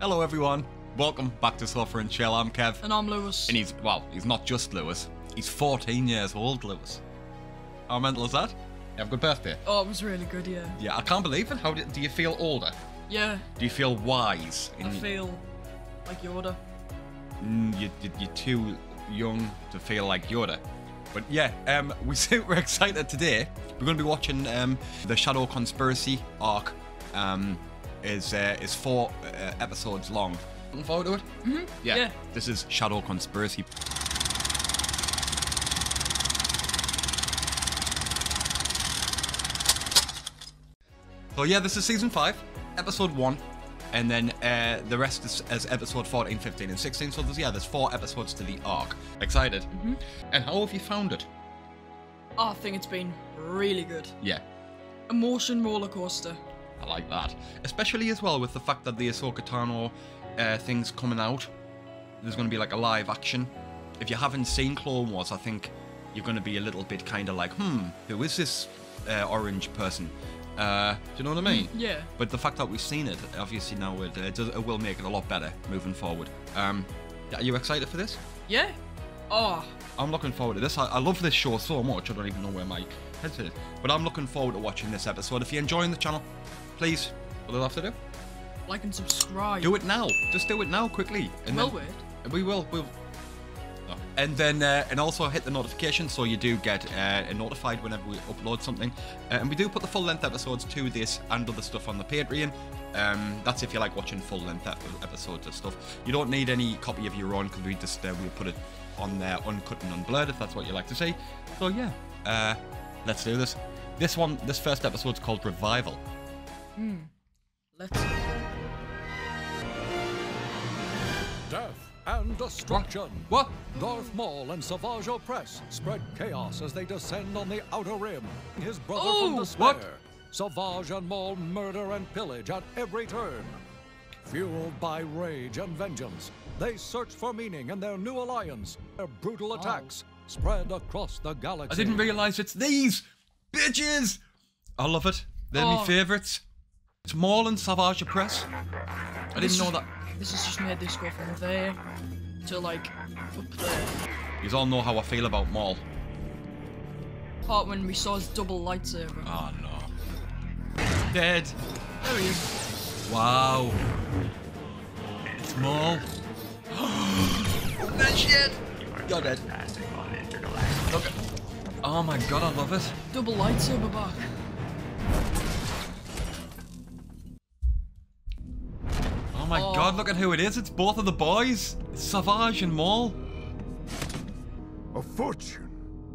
Hello, everyone. Welcome back to Sofa and Chill. I'm Kev. And I'm Lewis. And he's, well, he's not just Lewis. He's 14 years old, Lewis. How mental is that? You have a good birthday? oh, it was really good, yeah. Yeah, I can't believe it. How do, do you feel older? Yeah, Do you feel wise? I feel like Yoda. Mm, you, you, you're too young to feel like Yoda. But yeah, um, we we're excited today. We're going to be watching um, the Shadow Conspiracy arc. Um, is uh, is four uh, episodes long. Looking forward to it. Mm-hmm. Yeah. Yeah. This is Shadow Conspiracy. So yeah, this is season five, episode one, and then uh, the rest is, is episode 14, 15, and 16. So there's yeah, there's four episodes to the arc. Excited? Mm-hmm. And how have you found it? I think it's been really good. Yeah, Emotion roller coaster. I like that, especially as well with the fact that the Ahsoka Tano uh, thing's coming out. There's going to be like a live action. If you haven't seen Clone Wars, I think you're going to be a little bit kind of like, hmm, who is this uh, orange person? Uh, do you know what I mean? Yeah. But the fact that we've seen it, obviously now it, it, does, it will make it a lot better moving forward. Um, are you excited for this? Yeah? Oh, I'm looking forward to this. I, I love this show so much. I don't even know where my headset is. But I'm looking forward to watching this episode. If you're enjoying the channel, please, what do I have to do? like and subscribe. Do it now. Just do it now, quickly. And Will then, we? We will. We'll. No. And then, uh, and also hit the notification so you do get uh, notified whenever we upload something. Uh, and we do put the full length episodes to this and other stuff on the Patreon. Um, that's if you like watching full length episodes of stuff. You don't need any copy of your own because we just uh, we'll put it on there uncut and unblurred if that's what you like to see. So yeah, uh, let's do this. This one, this first episode's called Revival. Let's. Death and destruction. What? Darth Maul and Savage Opress spread chaos as they descend on the Outer Rim. His brother Oh, from despair. what? Savage and Maul murder and pillage at every turn. Fueled by rage and vengeance, they search for meaning in their new alliance. Their brutal attacks spread across the galaxy. I didn't realize it's these bitches. I love it. They're my Oh. favourites. It's Maul and Savage Opress. I didn't know that. This has just made this go from there to like up there. You all know how I feel about Maul. Part when we saw his double lightsaber. Oh no. Dead. There he is. Wow. It's Maul. that shit. You're dead. Look. at- Oh my god, I love it. Double lightsaber back. My Oh. god, look at who it is. It's both of the boys. It's Savage and Maul. A fortune.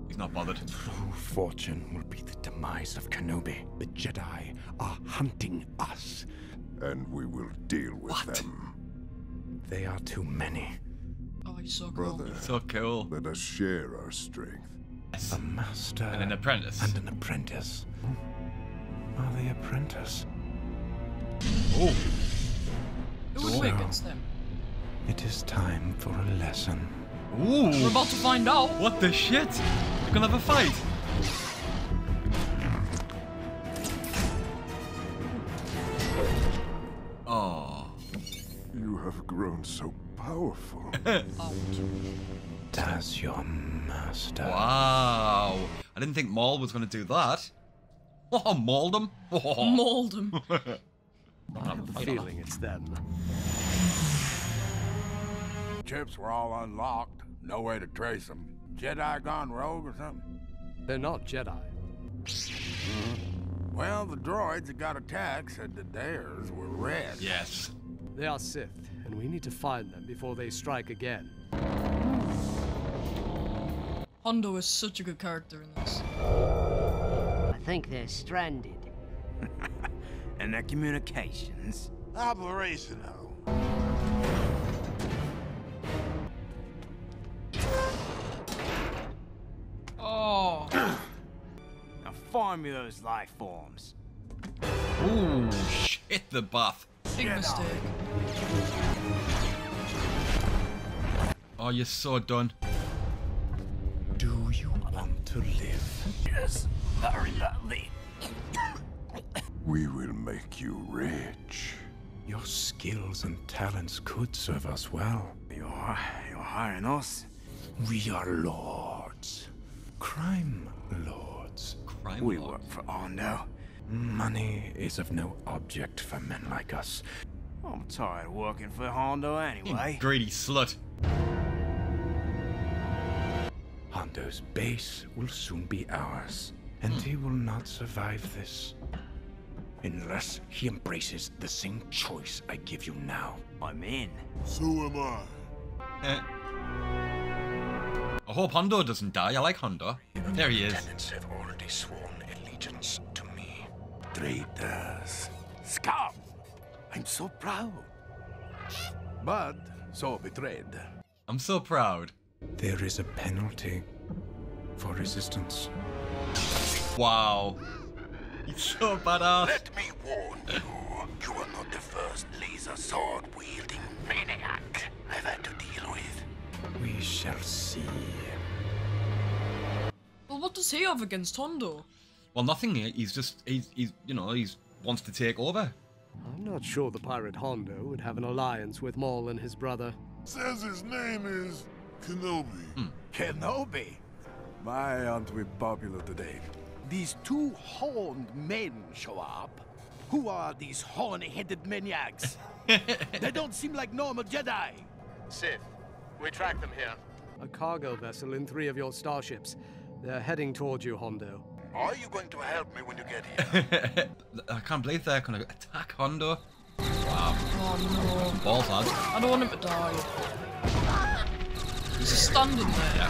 He's not bothered. True fortune will be the demise of Kenobi. The Jedi are hunting us. And we will deal with What? them. They are too many. Oh, he's so cool. Brother, So cool. let us share our strength. Yes. A master And an apprentice. and an apprentice. Are the apprentice? Oh. Who would we against them? It is time for a lesson. Ooh. We're about to find out. What the shit? We're gonna have a fight? Oh. You have grown so powerful. Does your master. Wow. I didn't think Maul was gonna do that. Oh, mauled him. Oh. Mauled him. feeling it's them. Chips were all unlocked. No way to trace them. Jedi gone rogue or something? They're not Jedi. Well, the droids that got attacked said that theirs were red. yes. They are Sith, and we need to find them before they strike again. Hondo is such a good character in this. I think they're stranded. and their communications. Operational. Oh, Now find me those life forms. Ooh, shit the buff. big mistake. Oh, you're so done. Do you want to live? Yes, very badly. We will make you rich. Your skills and talents could serve us well. You're, you're hiring us? We are lords. Crime lords. Crime We lord. work for Hondo. Money is of no object for men like us. I'm tired of working for Hondo anyway. Greedy slut. Hondo's base will soon be ours, and hmm. he will not survive this. Unless he embraces the same choice I give you now. I'm in. So am I. Eh. I hope Hondo doesn't die. I like Hondo. There he is. Tenants have already sworn allegiance to me. Traitors. Scum. I'm so proud. But so betrayed. I'm so proud. There is a penalty for resistance. Wow. He's so badass. Let me warn you. You are not the first laser sword wielding maniac I've had to deal with. We shall see. Well, what does he have against Hondo? Well, nothing. He's just he's he's you know he's wants to take over. I'm not sure the pirate Hondo would have an alliance with Maul and his brother. Says his name is Kenobi. Hmm. Kenobi? My, aren't we popular today? These two horned men show up. Who are these horny-headed maniacs? they don't seem like normal Jedi. Sith, we track them here. A cargo vessel in three of your starships. They're heading towards you, Hondo. Are you going to help me when you get here? I can't believe they're gonna attack Hondo. Oh no. Balls lads. I don't want him to die. He's just standing there.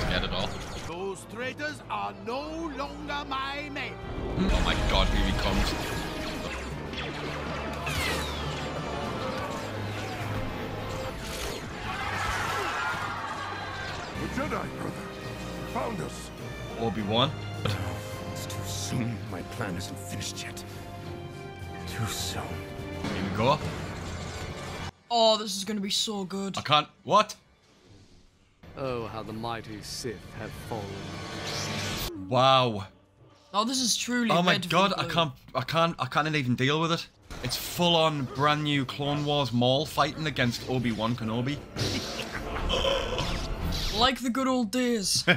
Scared at all. Those traitors are no longer my men. Oh my god, here he comes. The Jedi, brother. Found us. Obi Wan. It's too soon. My plan isn't finished yet. Too soon. Here we go. Oh, this is gonna be so good. I can't. What? Oh, how the mighty Sith have fallen. Wow. Oh, this is truly. Oh my god, I can't. I can't. I can't even deal with it. It's full on brand new Clone Wars Maul fighting against Obi Wan Kenobi. Like the good old days.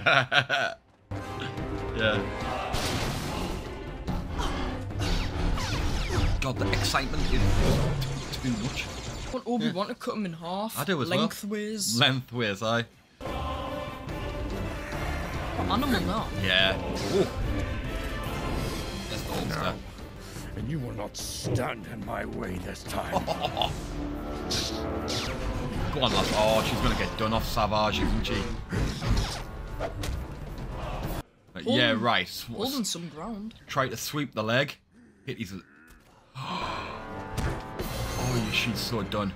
Yeah. God, the excitement is too much. I want Obi Wan to cut him in half. I do as well. Lengthways. Lengthways, aye. Animal now. Yeah. Ooh. That's the old stuff. And you will not stand in my way this time. Go on, lads. Oh, she's gonna get done off Savage, isn't she? Uh, yeah, Holding- right. Holding some ground. Try to sweep the leg. Hit his. Oh, yeah, she's so done.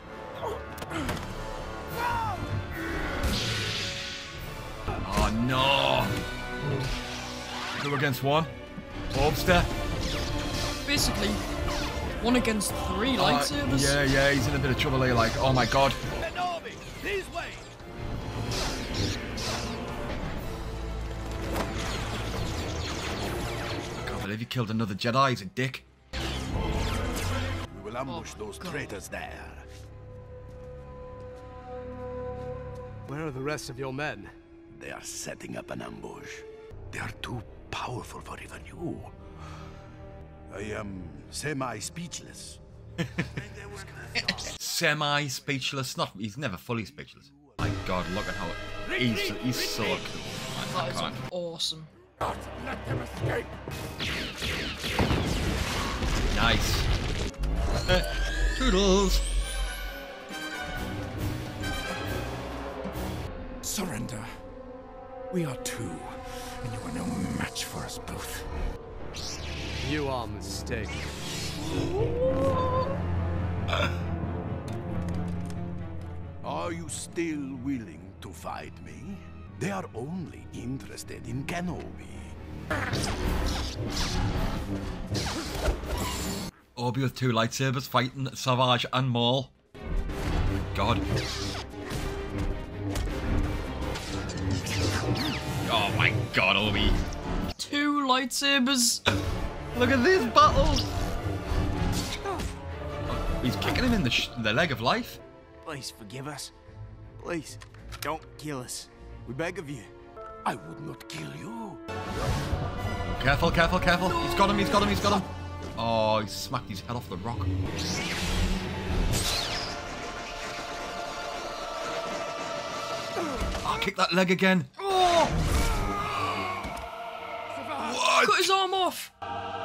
No! Two against one. Obster. Basically, one against three uh, lightsabers. yeah, yeah, he's in a bit of trouble here. Like, oh my god. Kenobi, this way. I can't believe he killed another Jedi. He's a dick. We will oh, ambush those traitors there. Where are the rest of your men? They are setting up an ambush. They are too powerful for even you. I am semi-speechless. Semi-speechless. Not. He's never fully speechless. My god, look at how. It, he's he's so cool. I, I That is can't. awesome. Let them escape. Nice. Toodles. We are two, and you are no match for us both. You are mistaken. Are you still willing to fight me? They are only interested in Kenobi. Obi with two lightsabers fighting Savage and Maul. God. My god, Obi. Two lightsabers. Look at this battle. Oh, he's kicking him in the, sh- the leg of life. Please forgive us. Please, don't kill us. We beg of you. I would not kill you. Careful, careful, careful. He's got him, he's got him, he's got him. Oh, he smacked his head off the rock. Oh, kick that leg again. Oh! What? Cut his arm off!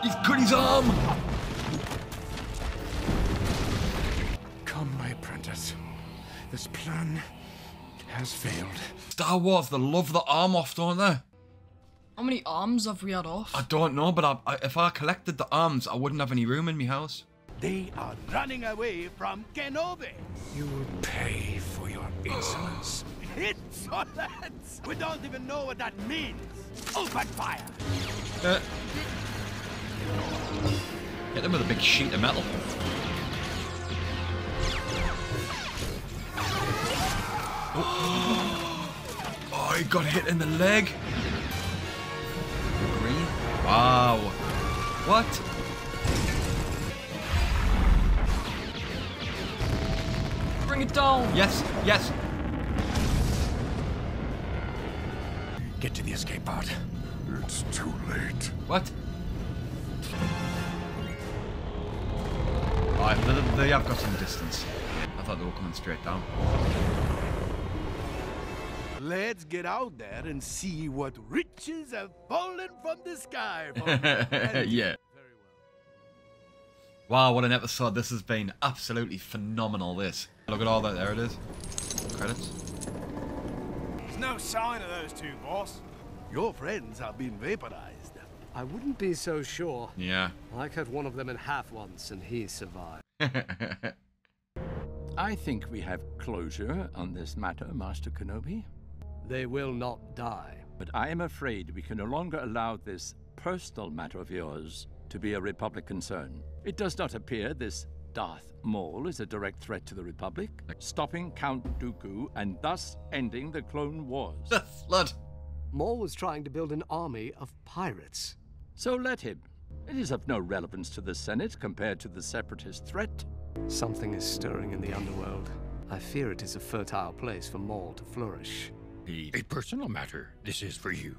He's cut his arm. Come, my apprentice. This plan has failed. Star Wars, they love the arm off, don't they? How many arms have we had off? I don't know, but I, I, if I collected the arms, I wouldn't have any room in my house. They are running away from Kenobi. You will pay for your insolence. Insolence! We don't even know what that means. Open fire! Uh, hit him with a big sheet of metal. Oh, oh he got hit in the leg. Green. Wow. What? Bring it down! Yes, yes. Get to the escape pod. It's too late. What? Alright, they, they have got some distance. I thought they were coming straight down. Let's get out there and see what riches have fallen from the sky. yeah. Wow, what an episode this has been. Absolutely phenomenal, this. Look at all that. There it is. Credits. There's no sign of those two, boss. Your friends have been vaporized. I wouldn't be so sure. Yeah. I cut one of them in half once, and he survived. I think we have closure on this matter, Master Kenobi. They will not die. But I am afraid we can no longer allow this personal matter of yours to be a Republic concern. It does not appear this Darth Maul is a direct threat to the Republic, stopping Count Dooku and thus ending the Clone Wars. The flood. Maul was trying to build an army of pirates. So let him. It is of no relevance to the Senate compared to the Separatist threat. Something is stirring in the underworld. I fear it is a fertile place for Maul to flourish. A personal matter, this is for you.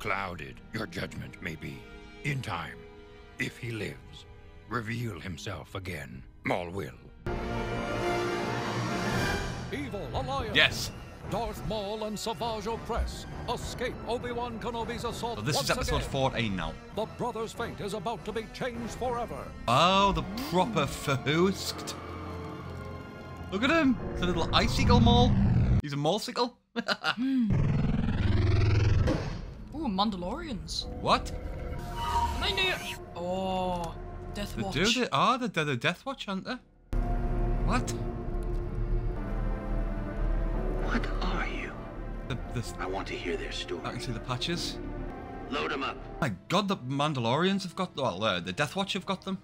Clouded, your judgment may be. In time, if he lives, reveal himself again. Maul will. Evil Alliance. Yes. Darth Maul and Savage Opress. Escape Obi-Wan Kenobi's assault So this once is episode again. 14 now. The brothers' fate is about to be changed forever. Oh, the proper Fahusked. Look at him. It's a little icicle mole. He's a molesicle. Ooh, Mandalorians. what? I knew it. Oh, Death They Watch. do the ah, they do the Death Watch, aren't they? What? What are you? The, the, I want to hear their story. I can see the patches. Load them up. My God, the Mandalorians have got well, uh, the Death Watch have got them.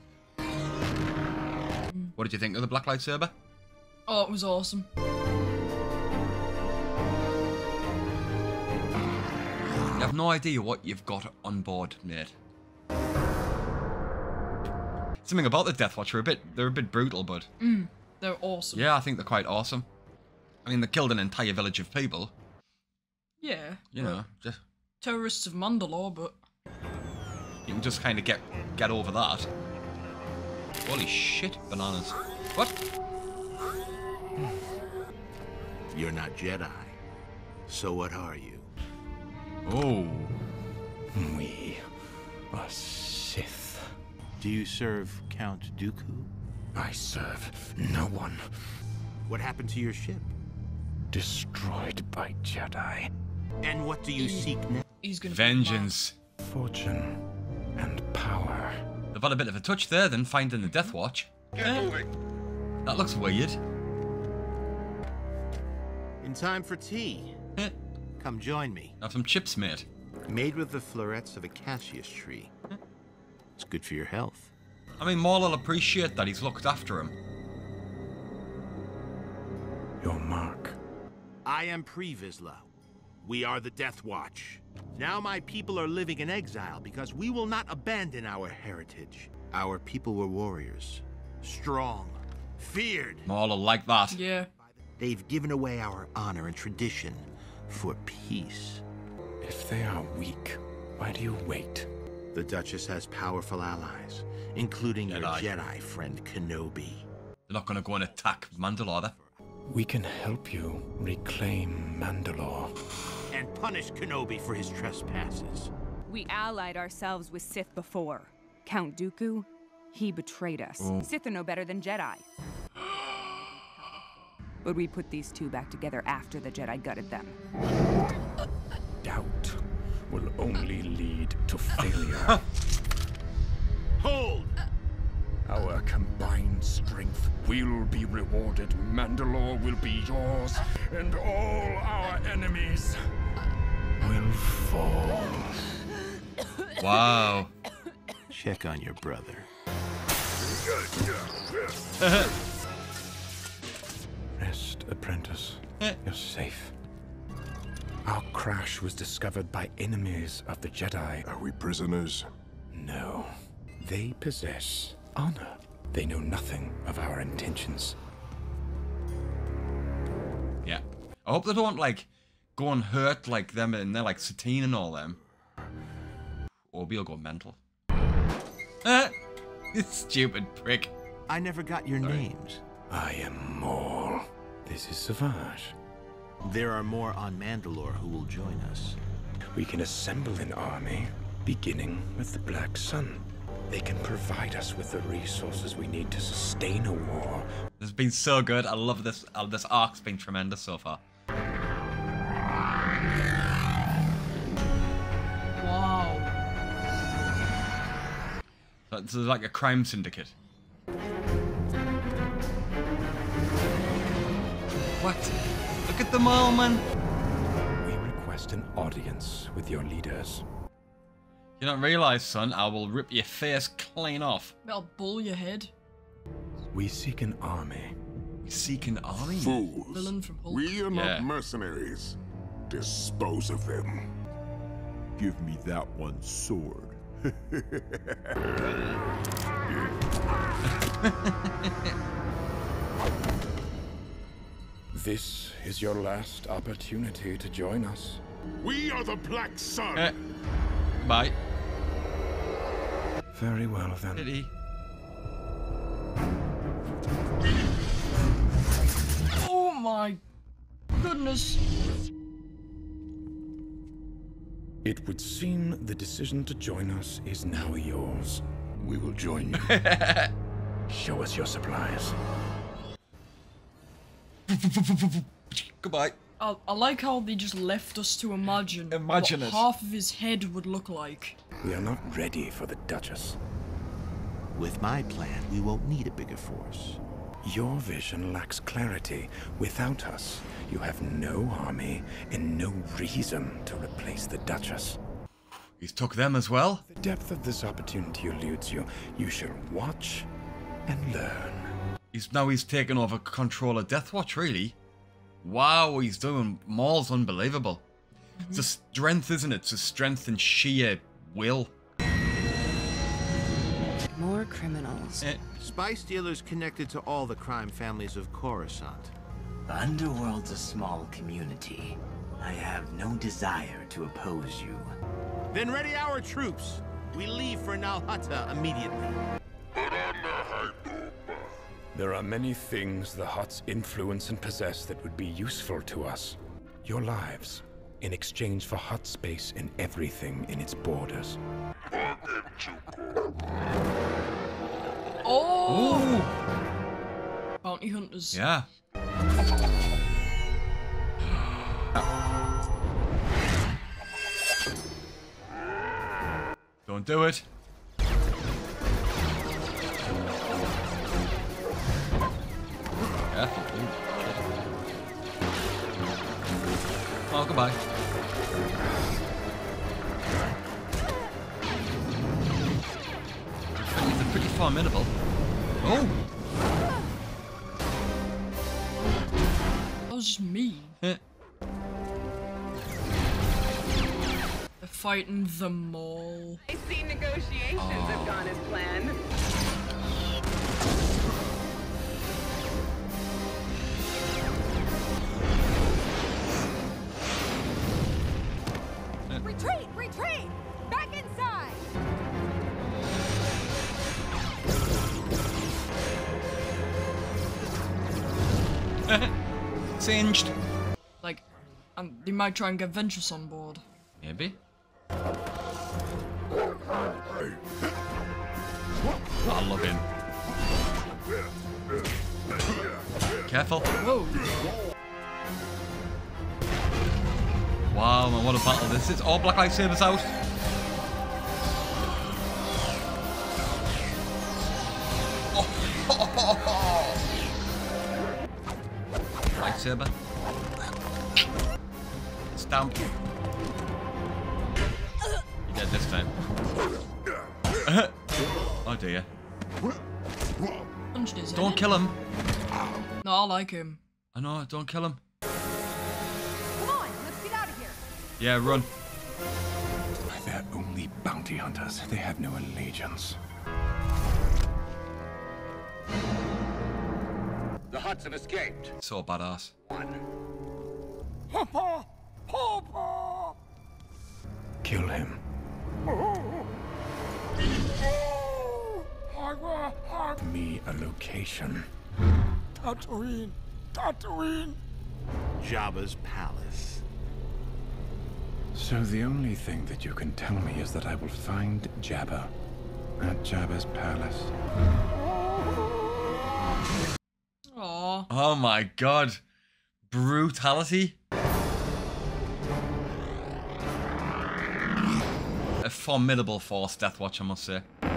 What did you think of the black lightsaber? Oh, it was awesome. You have no idea what you've got on board, mate. Something about the Death Watch are a bit they're a bit brutal, but Mm, they're awesome. yeah, I think they're quite awesome. I mean, they killed an entire village of people. Yeah. You know, just Terrorists of Mandalore, but you can just kind of get get over that. Holy shit, bananas! What? You're not Jedi. So what are you? Oh. We are Sith. Do you serve Count Dooku? I serve no one. What happened to your ship? Destroyed by Jedi. And what do you seek next? he's gonna Vengeance. Fortune and power. They've had a bit of a touch there, then finding the Death Watch. Get eh? moving. That looks weird. In time for tea. Eh? Come join me. Have some chips, mate. Made with the florets of a cassius tree. It's good for your health. I mean, Maul will appreciate that he's looked after him. Your mark. I am Pre Vizsla. We are the Death Watch. Now my people are living in exile because we will not abandon our heritage. Our people were warriors, strong, feared. Maul will like that. Yeah. They've given away our honor and tradition for peace. If they are weak, why do you wait? The Duchess has powerful allies, including your Jedi. Jedi friend Kenobi. They're not going to go and attack Mandalore. There. We can help you reclaim Mandalore. And punish Kenobi for his trespasses. We allied ourselves with Sith before. Count Dooku, he betrayed us. Oh. Sith are no better than Jedi. but we put these two back together after the Jedi gutted them. Doubt will only lead to failure. Hold! Our combined strength will be rewarded. Mandalore will be yours, and all our enemies will fall. Wow. Check on your brother. Rest, apprentice. Eh. You're safe. Our crash was discovered by enemies of the Jedi. Are we prisoners? No. They possess honor. They know nothing of our intentions. Yeah. I hope they don't like go and hurt like them and they're like Satine and all them. Or we'll go mental. Ah, you stupid prick. I never got your names. I am Maul. This is Savage. There are more on Mandalore who will join us. We can assemble an army, beginning with the Black Sun. They can provide us with the resources we need to sustain a war. This has been so good. I love this. Uh, this arc's been tremendous so far. Wow. So This is like a crime syndicate. What? Look at them all, man. We request an audience with your leaders. You don't realize, son, I will rip your face clean off. I'll bull your head. We seek an army. We seek an army? Fools. Villain from Hulk. We are not Yeah. mercenaries. Dispose of them. Give me that one sword. This is your last opportunity to join us. we are the Black Sun. Eh. Bye. Very well then. Did he? Oh my goodness. It would seem the decision to join us is now yours. We will join you. Show us your supplies. Goodbye. I, I like how they just left us to imagine, Imagine what it. half of his head would look like. We are not ready for the Duchess. With my plan, we won't need a bigger force. Your vision lacks clarity. Without us, you have no army and no reason to replace the Duchess. He's took them as well. The depth of this opportunity eludes you. You shall watch and learn. He's now he's taken over control of Death Watch, really. Wow, he's doing. Maul's unbelievable. It's a strength, isn't it? It's a strength and sheer will. More criminals. Eh. Spice dealers connected to all the crime families of Coruscant. The Underworld's a small community. I have no desire to oppose you. Then ready our troops. We leave for Nalhutta immediately. There are many things the Hutts influence and possess that would be useful to us. Your lives, in exchange for Hutt space and everything in its borders. Oh! Bounty hunters. Yeah. Don't do it. Careful, dude. Oh, goodbye. It's pretty formidable. Oh! That was just me. They're fighting the mall. I see negotiations have gone as planned. Singed. Like, um, and they might try and get Ventress on board. Maybe. I love him. Careful. Whoa. Wow, man, what a battle this is. All Black Lightsabers out. Lightsaber. Stamp. You're dead this time. oh dear. Punched his Don't kill him. No, I like him. I know, don't kill him. Come on, let's get out of here. Yeah, run. They're only bounty hunters. They have no allegiance. The Hutts have escaped. So badass. Papa! Papa! Kill him. Me a location. Tatooine! Tatooine! Jabba's palace. So the only thing that you can tell me is that I will find Jabba at Jabba's palace. Aww. Oh my god. Brutality. A formidable force death watch, I must say. Uh.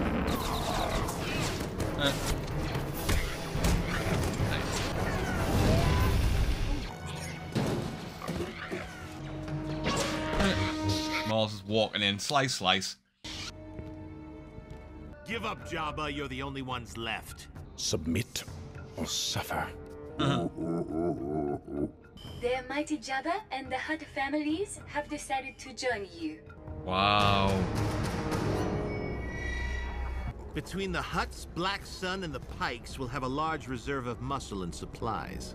Maul's just walking in, slice, slice. Give up, Jabba. You're the only ones left. Submit or suffer. Uh-huh. The mighty Jabba and the Hutt families have decided to join you. Wow. Between the Hutts, Black Sun, and the Pikes, we'll have a large reserve of muscle and supplies.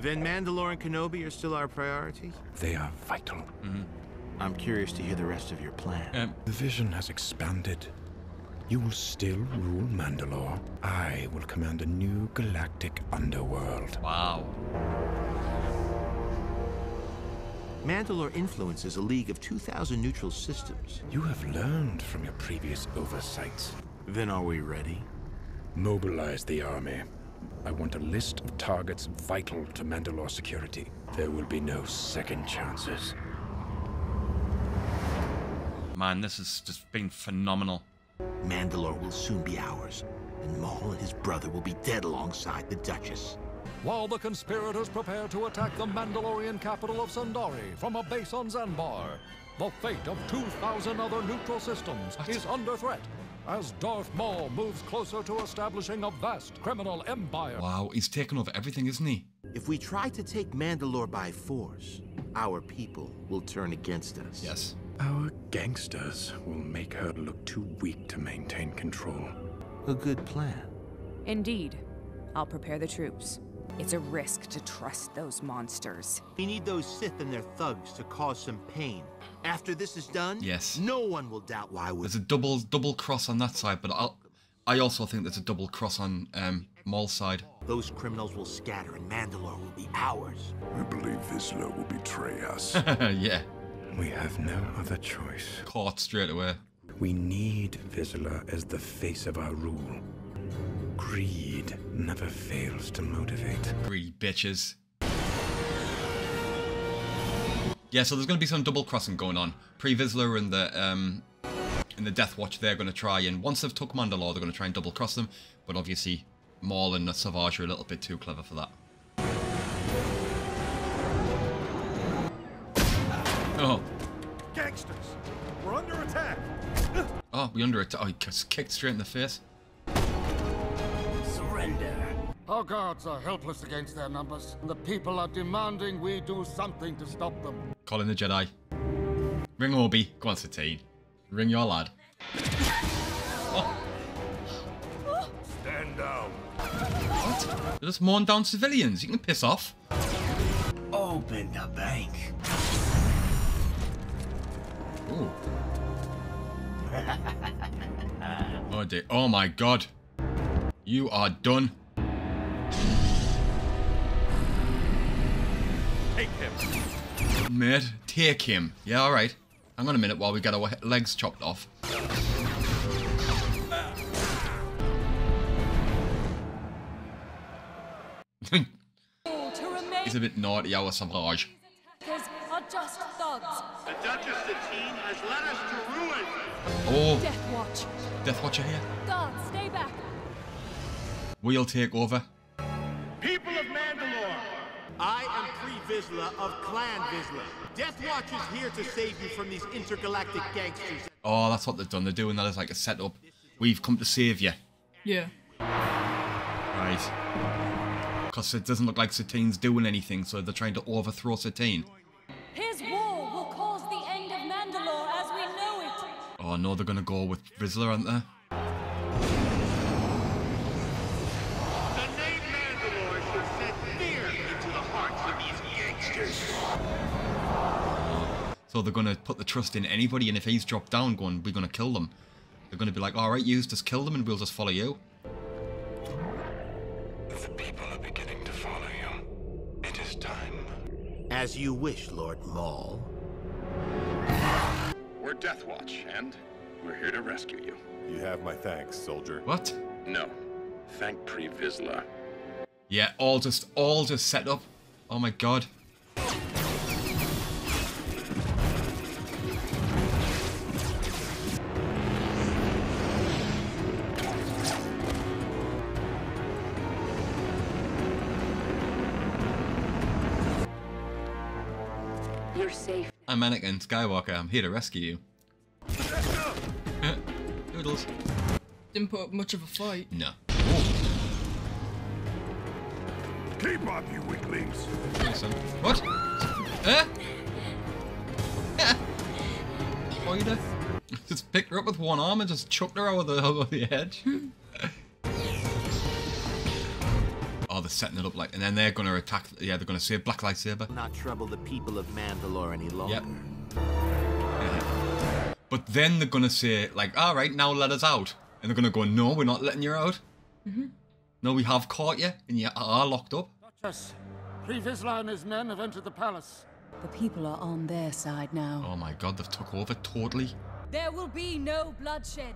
Then Mandalore and Kenobi are still our priority? They are vital. Mm-hmm. I'm curious to hear the rest of your plan. Um, the vision has expanded. You will still rule Mandalore. I will command a new galactic underworld. Wow. Mandalore influences a league of 2,000 neutral systems. You have learned from your previous oversights. Then are we ready? Mobilize the army. I want a list of targets vital to Mandalore security. There will be no second chances. Man, this has just been phenomenal. Mandalore will soon be ours, and Maul and his brother will be dead alongside the Duchess. While the conspirators prepare to attack the Mandalorian capital of Sundari from a base on Zanbar, the fate of 2,000 other neutral systems is under threat as Darth Maul moves closer to establishing a vast criminal empire. Wow, he's taken over everything, isn't he? If we try to take Mandalore by force, our people will turn against us. Yes. Our gangsters will make her look too weak to maintain control. A good plan. Indeed. I'll prepare the troops. It's a risk to trust those monsters. We need those Sith and their thugs to cause some pain. After this is done, Yes. no one will doubt why we're There's a double double cross on that side, but I'll, I also think there's a double cross on um, Maul's side. Those criminals will scatter and Mandalore will be ours. I believe Vizsla will betray us. yeah. We have no other choice. Caught straight away. We need Vizsla as the face of our rule. Greed never fails to motivate. Greedy bitches. Yeah, so there's going to be some double crossing going on. Pre Vizsla and the um, in the Death Watch, they're going to try and once they've took Mandalore, they're going to try and double cross them. But obviously, Maul and the Savage are a little bit too clever for that. Oh, Gangsters! We're under attack! oh, we under attack. Oh, he just kicked straight in the face. Surrender. Our guards are helpless against their numbers, and the people are demanding we do something to stop them. Calling the Jedi. Ring Obi. Go on, Satine. Ring your lad. Oh. Stand down. What? They're just mowing down civilians. You can piss off. Open the bank. Ooh. Oh dear. Oh my god. You are done. Take him. Mate, take him. Yeah, alright. Hang on a minute while we get our legs chopped off. He's a bit naughty, our Savage. are just thugs. The Duchess Satine has led us to ruin. Oh, Death Watch. Death Watcher here. Guards, stay back. We'll take over. People of Mandalore, I am Pre Vizsla of Clan Vizsla. Death Watch is here to save you from these intergalactic gangsters. Oh, that's what they've done. They're doing that as like a setup. We've come to save you. Yeah. Right. Because it doesn't look like Satine's doing anything, so they're trying to overthrow Satine. Oh no, they're gonna go with Rizzler, aren't they? the name Mandalore should set fear into the hearts of these gangsters. So they're gonna put the trust in anybody, and if he's dropped down, going, we're gonna kill them. They're gonna be like, all right, you just kill them, and we'll just follow you. The people are beginning to follow you. It is time. As you wish, Lord Maul. We're Death Watch, and we're here to rescue you. You have my thanks, soldier. What? No. Thank Pre Vizsla. Yeah, all just, all just set up. Oh my god. Safe. I'm Anakin Skywalker. I'm here to rescue you. Doodles. Didn't put up much of a fight. No. Keep up, you weaklings. Listen. What? Huh? Spider? Just picked her up with one arm and just chucked her over the over the edge. they're setting it up like, and then they're gonna attack. Yeah, they're gonna save Black Lightsaber. Not trouble the people of Mandalore any longer. Yep. But then they're gonna say like, all right, now let us out, and they're gonna go, no, we're not letting you out. Mhm. No, we have caught you, and you are locked up. Duchess, Pre Vizsla and his men have entered the palace. The people are on their side now. Oh my god, they've took over totally. There will be no bloodshed.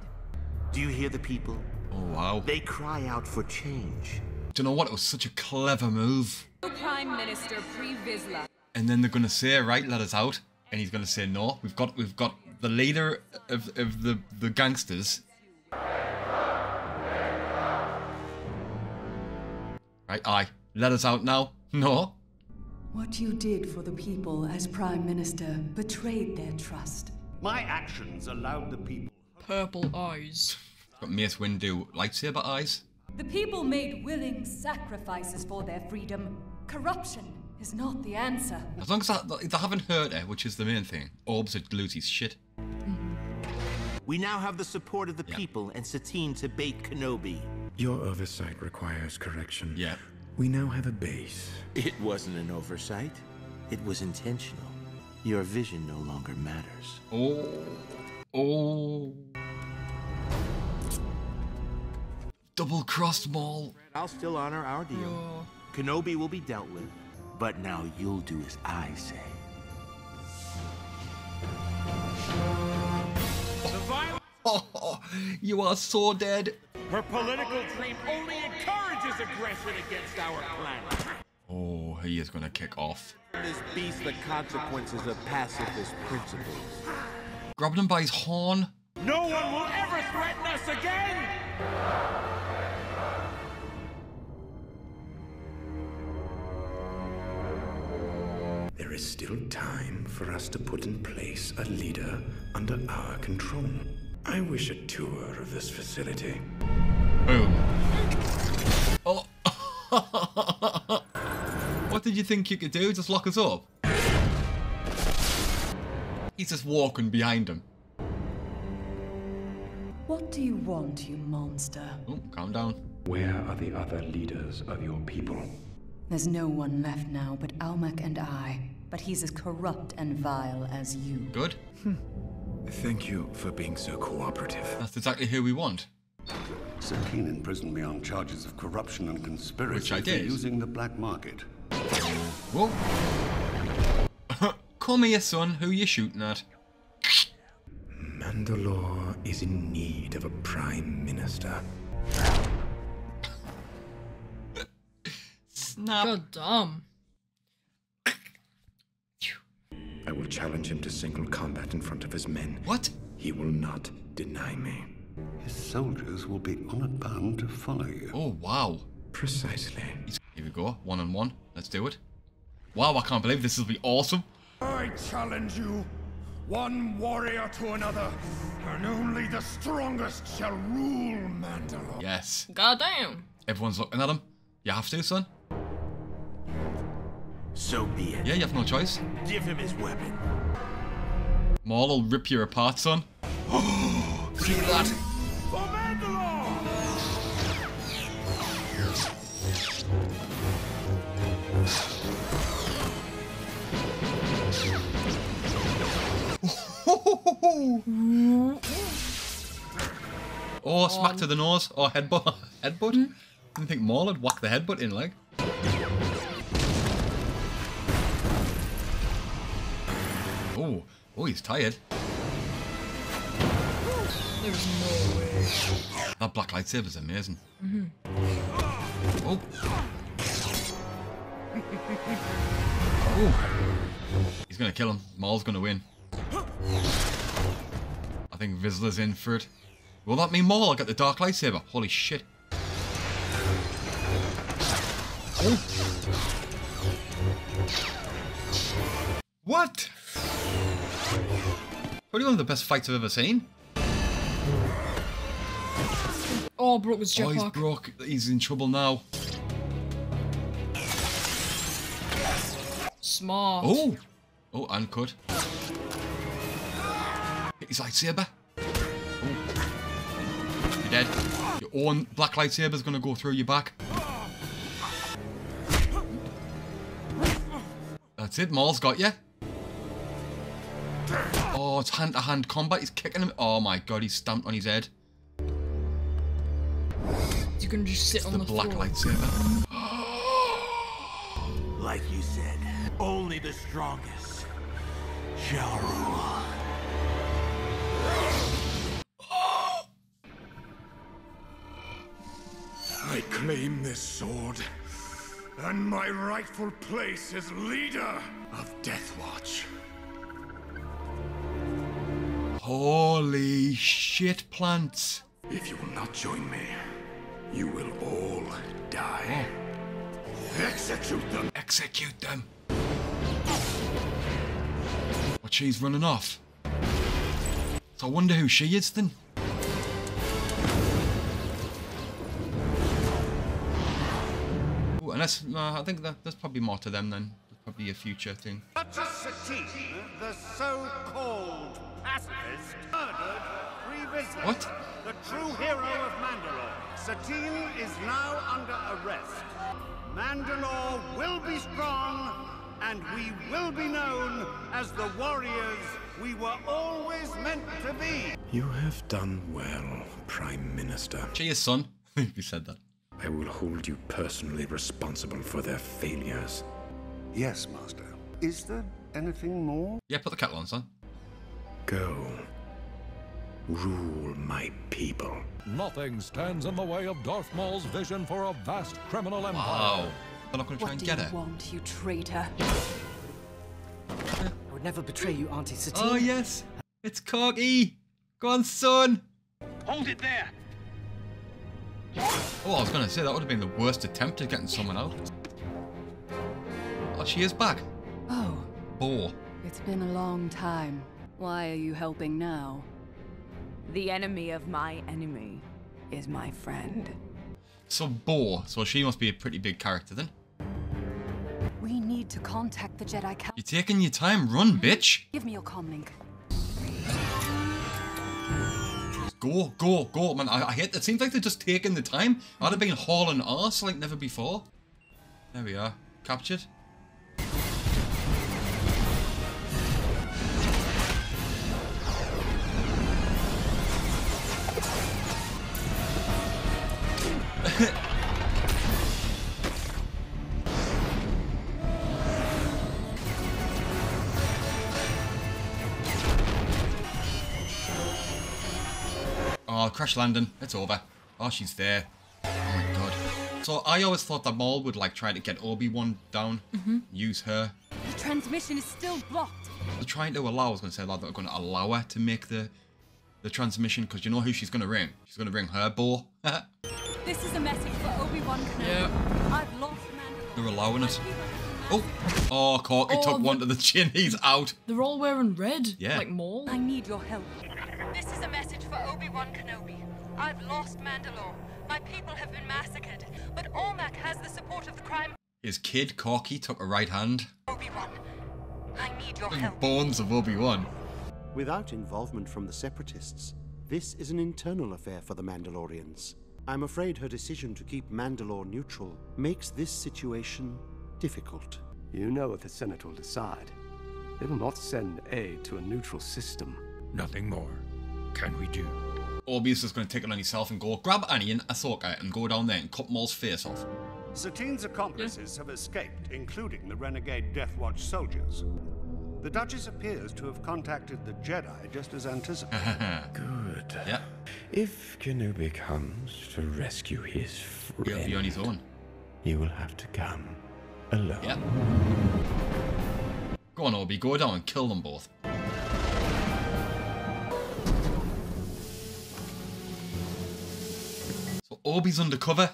Do you hear the people? Oh wow. They cry out for change. Do you know what? It was such a clever move. Prime Minister Pre Vizsla. And then they're gonna say, right, let us out. And he's gonna say, no, we've got we've got the leader of, of the, the gangsters. Right, aye. Let us out now. No. What you did for the people as Prime Minister betrayed their trust. My actions allowed the people. Purple eyes. Got Mace Windu lightsaber eyes. The people made willing sacrifices for their freedom. Corruption is not the answer. As long as that, they haven't hurt her, which is the main thing. Orbs would lose shit. Hmm. We now have the support of the people and Satine to bait Kenobi. Your oversight requires correction. Yeah. We now have a base. It wasn't an oversight. It was intentional. Your vision no longer matters. Oh. Oh. Double crossed Maul. I'll still honor our deal. Kenobi will be dealt with. But now you'll do as I say. Oh, you are so dead. Her political dream only encourages aggression against our planet. Oh, he is gonna kick off. This beast the consequences of pacifist principles. Grabbed him by his horn. No one will ever threaten us again! Is still time for us to put in place a leader under our control. I wish a tour of this facility. Boom. Oh. what did you think you could do? Just lock us up? He's just walking behind him. What do you want, you monster? Oh, calm down. Where are the other leaders of your people? There's no one left now but Almec and I. But he's as corrupt and vile as you. Good. Hmm. Thank you for being so cooperative. That's exactly who we want. Satine imprisoned me on charges of corruption and conspiracy Which I for did. using the black market. Whoa. Come here, son. Who you shooting at? Mandalore is in need of a prime minister. Snap. God damn. I will challenge him to single combat in front of his men. What? He will not deny me. His soldiers will be honored bound to follow you. Oh, wow. Precisely. Here we go. One on one. Let's do it. Wow, I can't believe this will be awesome. I challenge you, one warrior to another, and only the strongest shall rule Mandalore. Yes. God damn. Everyone's looking at him. You have to, son. So be it. Yeah, you have no choice. Give him his weapon. Maul will rip you apart, son. See that? For Mandalore! Oh, smack to the nose. Or headbutt. headbutt? Hmm? I Didn't think Maul would whack the headbutt in, like. Oh, oh, he's tired. There's no way. That black lightsaber's amazing. Mm -hmm. Oh. Oh. He's gonna kill him. Maul's gonna win. I think Vizsla's in for it. Will that mean Maul? I got the dark lightsaber. Holy shit. Oh. What? Probably one of the best fights I've ever seen. Oh, broke his Oh, he's jetpack. broke. He's in trouble now. Smart. Oh! Oh, and cut. Hit his lightsaber. Oh. You're dead. Your own black lightsaber's gonna go through your back. That's it, Maul's got you. Oh, it's hand to hand combat. He's kicking him. Oh my god, he's stamped on his head. You can just sit on The the black floor. lightsaber. Like you said, only the strongest shall rule. I claim this sword and my rightful place as leader of Death Watch. Holy shit, plants. If you will not join me, you will all die. Execute them! Execute them! But she's running off. So I wonder who she is then. Ooh, unless, no, uh, I think that there's probably more to them then. There's probably a future thing. Duchess Satine, the so-called pacifist, murdered three visitors. What? The true hero of Mandalore. Satine is now under arrest. Mandalore will be strong, and we will be known as the warriors we were always meant to be. You have done well, Prime Minister. Cheers, son. you said that. I will hold you personally responsible for their failures. Yes, Master. Is there anything more? Yeah, put the kettle on, son. Go. Rule my people. Nothing stands in the way of Darth Maul's vision for a vast criminal empire. Wow. They're not going to try What and do get you her. want, you traitor? I would never betray you, Auntie Satine. Oh, yes. It's Korkie. Go on, son. Hold it there. Oh, I was going to say, that would have been the worst attempt at getting someone out. She is back. Oh, Bo. it's been a long time. Why are you helping now? The enemy of my enemy is my friend. So Bo, so she must be a pretty big character then. We need to contact the Jedi Council. You're taking your time, run, hmm? bitch. Give me your comm link. Go, go, go, man. I, I hate It seems like they're just taking the time. I'd have been hauling ass like never before. There we are. Captured. oh, crash landing. It's over. Oh, she's there. Oh my god. So I always thought that Maul would like try to get Obi-Wan down, mm -hmm. use her. The transmission is still blocked. They're trying to allow, I was going to say that they're going to allow her to make the the transmission because you know who she's going to ring? She's going to ring her ball. they're This is a message for Obi-Wan Kenobi. I've lost Mandalore. allowing it. Oh, oh, Korkie Oh, took the- one to the chin. He's out. They're all wearing red. Yeah. Like Maul. I need your help. This is a message for Obi-Wan Kenobi. I've lost Mandalore. My people have been massacred, but Almec has the support of the crime. His kid, Korkie, took a right hand. Obi-Wan, I need your help. Bones of Obi-Wan. Without involvement from the Separatists, this is an internal affair for the Mandalorians. I'm afraid her decision to keep Mandalore neutral makes this situation difficult. You know what the Senate will decide. They will not send aid to a neutral system. Nothing more can we do. Obi's just going to take it on himself and go grab Annie and Ahsoka and go down there and cut Maul's face off. Satine's accomplices have escaped, including the renegade Death Watch soldiers. The Duchess appears to have contacted the Jedi just as anticipated. Good. Yeah. If Kenobi comes to rescue his He'll friend, be on his own. you will have to come alone. Yeah. Go on, Obi, go down and kill them both. So Obi's undercover?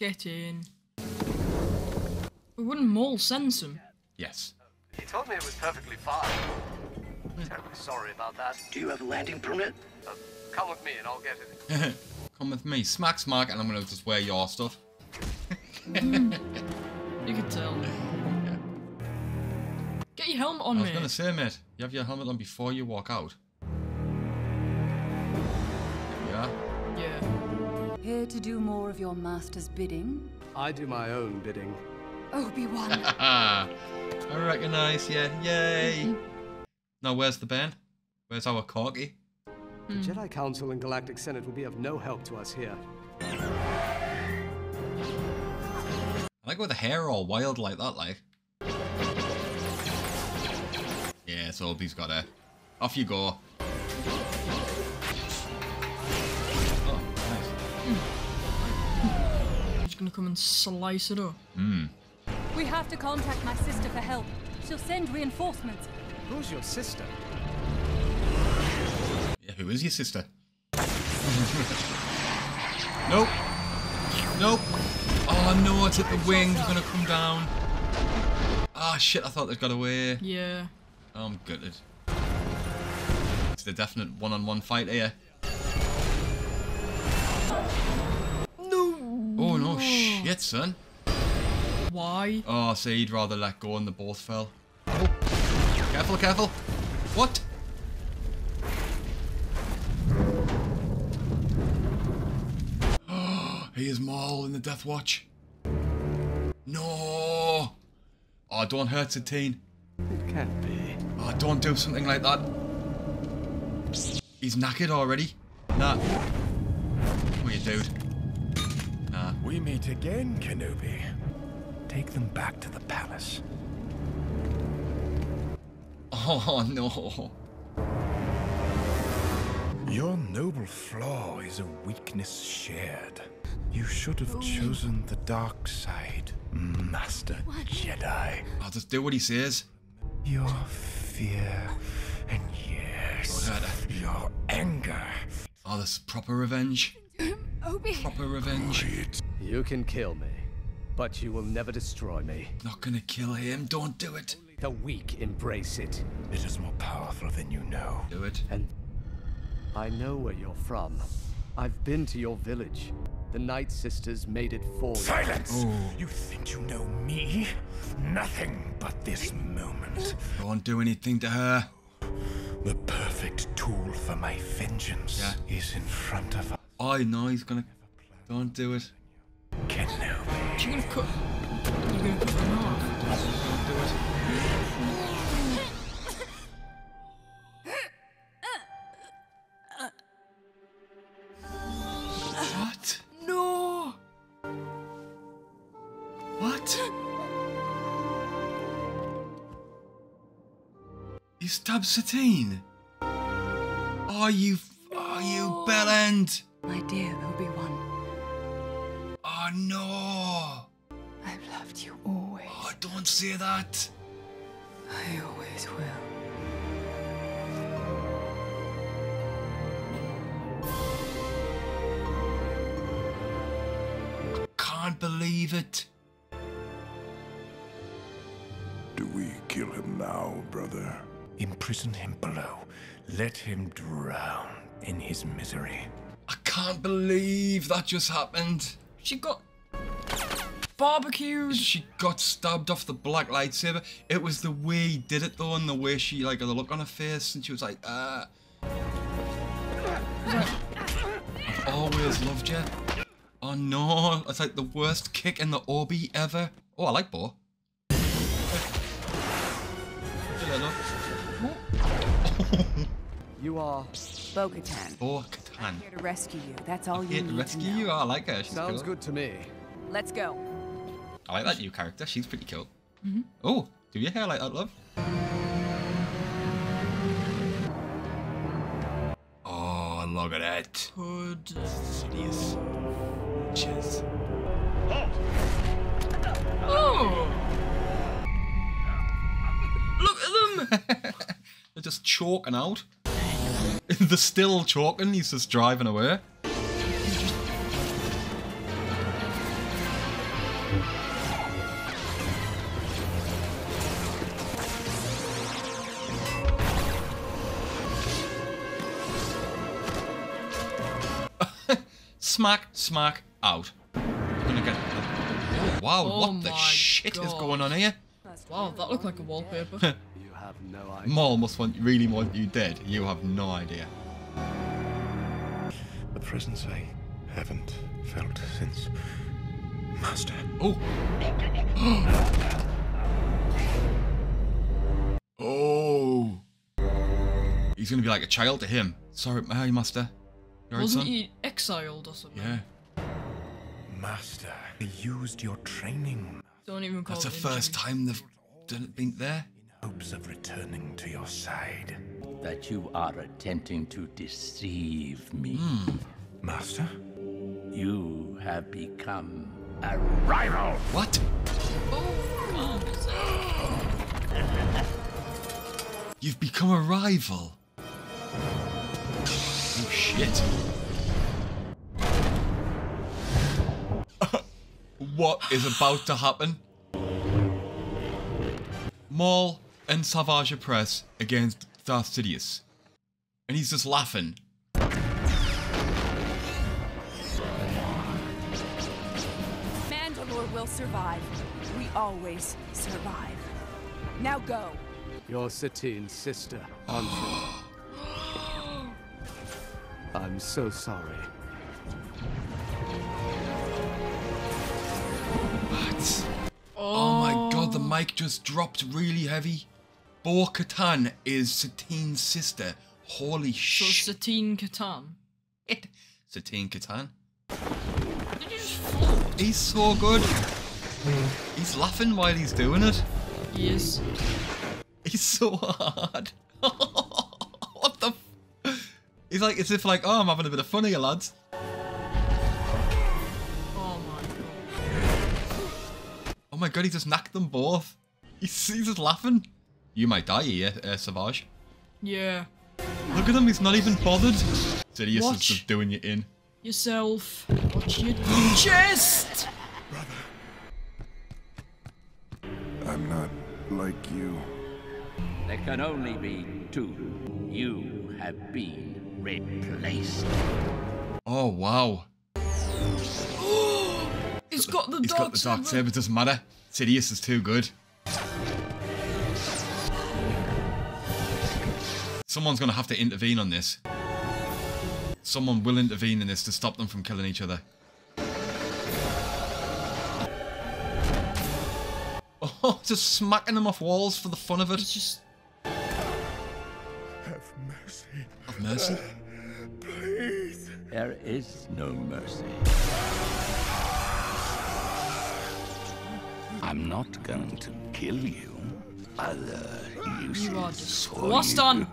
Get in. Wouldn't Maul sense him? Yes. He told me it was perfectly fine. Terribly sorry about that. Do you have a landing permit? Uh, come with me and I'll get it. Come with me. Smack, smack, and I'm going to just wear your stuff. You can tell. Get your helmet on, I was mate. going to say, mate, you have your helmet on before you walk out. Yeah. Yeah. Here to do more of your master's bidding? I do my own bidding. Obi-Wan. I recognise you. Yay. Now, where's the band? Where's our Korkie? The Jedi Council and Galactic Senate will be of no help to us here. I like with the hair all wild like that, like. Yeah, so Obi's got a. Off you go. Oh, He's gonna come and slice it up. Hmm. We have to contact my sister for help. She'll send reinforcements. Who's your sister? Yeah, who is your sister? nope. Nope. Oh no, it's at the wing. It's gonna come down. Ah shit, I thought they'd got away. Yeah. Oh, I'm gutted. It's the definite one-on-one fight here. No. Oh no, shit, son. Why? Oh, so he'd rather let go and the both fell. Careful, careful. What? he is Maul in the Death Watch. No. Oh, don't hurt teen It can't be. Oh, don't do something like that. He's knackered already. Nah. What you dude? Nah. We meet again, Kenobi. Take them back to the palace. Oh no. Your noble flaw is a weakness shared. You should have chosen the dark side, Master Jedi. I'll just do what he says. Your fear and yes, your anger. Oh, this is proper revenge. Obi. Proper revenge. You can kill me, but you will never destroy me. Not gonna kill him. Don't do it. The weak embrace it. It is more powerful than you know. Do it. And I know where you're from. I've been to your village. The Night Sisters made it for you. Silence! You think you know me? Nothing but this moment. Don't do anything to her. The perfect tool for my vengeance Yeah. is in front of us. Oh no, he's gonna. Don't do it. Kenobi. You're gonna cut. You're gonna cut them off. Don't do it. You stabbed Satine? Are you? Are you Bellend! My dear Obi-Wan, Oh ah, no! I've loved you always. Oh, don't say that. Let him drown in his misery. I can't believe that just happened. She got barbecued. She got stabbed off the black lightsaber. It was the way he did it though, and the way she like the look on her face, and she was like, uh. I've always loved you. Oh no, it's like the worst kick in the Obi ever. Oh, I like Bo. You are Bo-Katan. Bo Katan. Here to rescue you. That's all you need to rescue to know. you. I like her. She's Sounds cool. good to me. Let's go. I like that new character. She's pretty cool. Mhm. Oh, do your hair like that, love? Oh, look at that. Good. Sidious. Cheers. Oh! Look at them! They're just choking out. They're still choking. He's just driving away. smack, smack, out. Gonna get. Oh, wow, Oh what the shit is going on here? Wow, that looked like a wallpaper. You have no idea. Maul must want really want you dead. You have no idea. The presence I haven't felt since. Master. Oh. oh. He's gonna be like a child to him. Sorry, my master. Your Wasn't son? he exiled or something? Yeah. Master, they used your training. Don't even call That's the first time they've done it, been there. Hopes of returning to your side. That you are attempting to deceive me. Hmm. Master? You have become a rival! What? You've become a rival. Oh shit. what is about to happen? Maul and Savage Opress against Darth Sidious. And he's just laughing. Mandalore will survive. We always survive. Now go. You're Satine's sister, aren't you? I'm so sorry. What? Oh. my god, the mic just dropped really heavy. Bo Katan is Satine's sister. Holy So shit. Satine Katan. It. Satine Katan? Did you just float? He's so good. He's laughing while he's doing it. He is. He's so hard. what the? F- he's like, as if like, oh, I'm having a bit of fun here, lads. Oh my god. Oh my god, he just knocked them both. He's, he's just laughing. You might die here, uh, Savage. Yeah. Look at him, he's not even bothered. Sidious is Watch. just doing you in. Yourself. Watch your chest! Brother. I'm not like you. There can only be two. You have been replaced. Oh wow. He's got the He's dark got the dark saber, doesn't matter. Sidious is too good. Someone's gonna have to intervene on this. Someone will intervene in this to stop them from killing each other. Oh, just smacking them off walls for the fun of it. It's just Have mercy. Have mercy. Uh, please. There is no mercy. I'm not going to kill you other uses you are just lost on.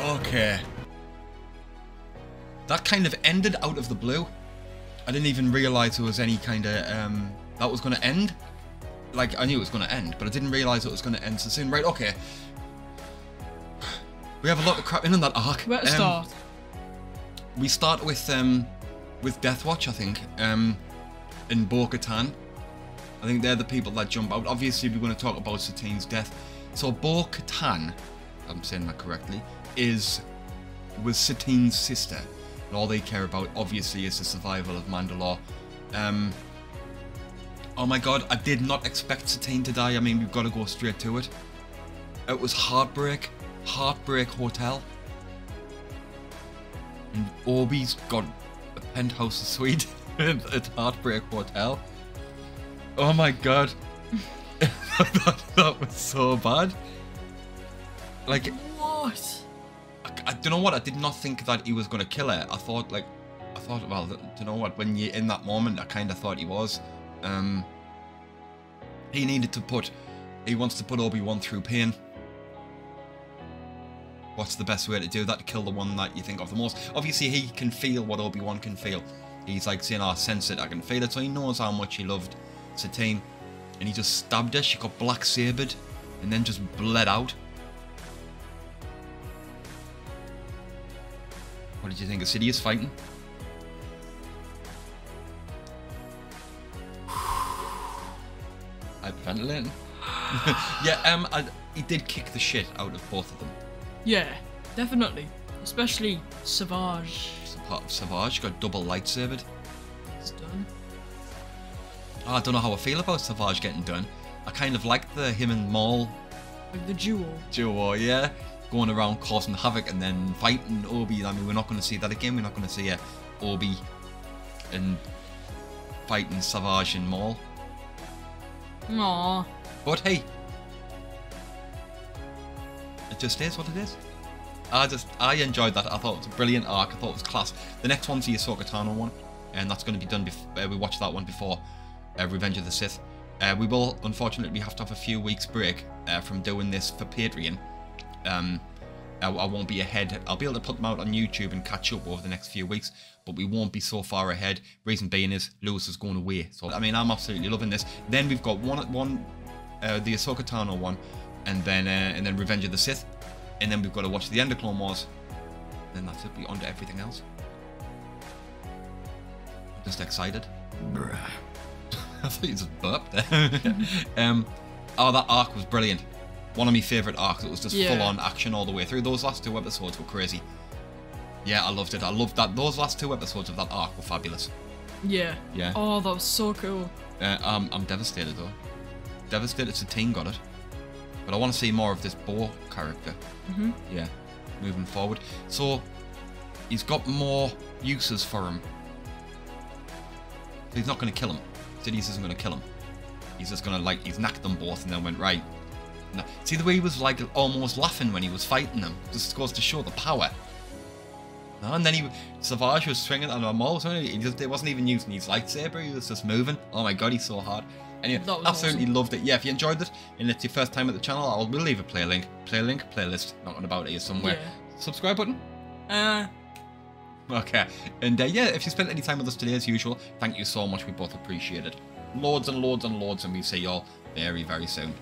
okay. That kind of ended out of the blue. I didn't even realise there was any kind of um, that was going to end. Like I knew it was going to end, but I didn't realise it was going to end so soon. Right? Okay. We have a lot of crap in on that arc. Where to um, start? We start with um, with Deathwatch, I think, um, and Bo-Katan. I think they're the people that jump out. Obviously, we're going to talk about Satine's death. So Bo-Katan, I'm saying that correctly, is was Satine's sister, and all they care about, obviously, is the survival of Mandalore. Um, oh my God, I did not expect Satine to die. I mean, we've got to go straight to it. It was heartbreak, heartbreak hotel. And Orby's got penthouse suite at Heartbreak Hotel. Oh my god. that, that was so bad. Like, What? I, I don't know what, I did not think that he was going to kill her. I thought, like, I thought, well, do you know what, when you're in that moment, I kind of thought he was. Um, he needed to put, he wants to put Obi-Wan through pain. What's the best way to do that? To kill the one that you think of the most. Obviously, he can feel what Obi-Wan can feel. He's like saying, oh, I sense it, I can feel it. So he knows how much he loved Satine. And he just stabbed her. She got black sabered and then just bled out. What did you think of Sidious fighting? Hyperventilating? yeah, um, I, he did kick the shit out of both of them. Yeah, definitely. Especially Savage. Savage got double lightsabered. It's done. Oh, I don't know how I feel about Savage getting done. I kind of like the him and Maul Like the duo. duo, yeah, going around causing havoc and then fighting Obi. I mean, we're not going to see that again. We're not going to see a Obi and fighting Savage and Maul. Aww. But hey, it just is what it is. I just I enjoyed that. I thought it was a brilliant arc. I thought it was class. The next one's the Ahsoka Tano one, and that's going to be done. Bef- uh, we watched that one before uh, Revenge of the Sith. Uh, we will unfortunately have to have a few weeks break uh, from doing this for Patreon. Um, I, I won't be ahead. I'll be able to put them out on YouTube and catch up over the next few weeks, but we won't be so far ahead. Reason being is Lewis is going away. So I mean, I'm absolutely loving this. Then we've got one one, uh, the Ahsoka Tano one, and then uh, and then Revenge of the Sith, and then we've got to watch the end of Clone Wars. Then that's it. Be on to everything else. I'm just excited. Bruh. I thought you just burped there. um, oh, that arc was brilliant. One of my favourite arcs. It was just Yeah. full on action all the way through. Those last two episodes were crazy. Yeah, I loved it. I loved that. Those last two episodes of that arc were fabulous. Yeah. Yeah. Oh, that was so cool. Uh, um, I'm devastated though. Devastated It's a Satine got it. But I want to see more of this Bo character. Mhm. Yeah, moving forward. So, he's got more uses for him. So he's not going to kill him. Sidious isn't going to kill him. He's just going to, like, he's knocked them both and then went, right. No. See the way he was, like, almost laughing when he was fighting them? Just goes to show the power. No, and then he, Savage was swinging on a wasn't he? Just, wasn't even using his lightsaber, he was just moving. Oh my god, he's so hard. Anyway, absolutely awesome. loved it. Yeah, if you enjoyed it, and it's your first time at the channel, I'll we'll leave a play link, play link, playlist, not on about here somewhere. Yeah. Subscribe button. Uh, Okay, and uh, yeah, if you spent any time with us today as usual, thank you so much. We both appreciate it. Loads and loads and loads, and we see you all very, very soon.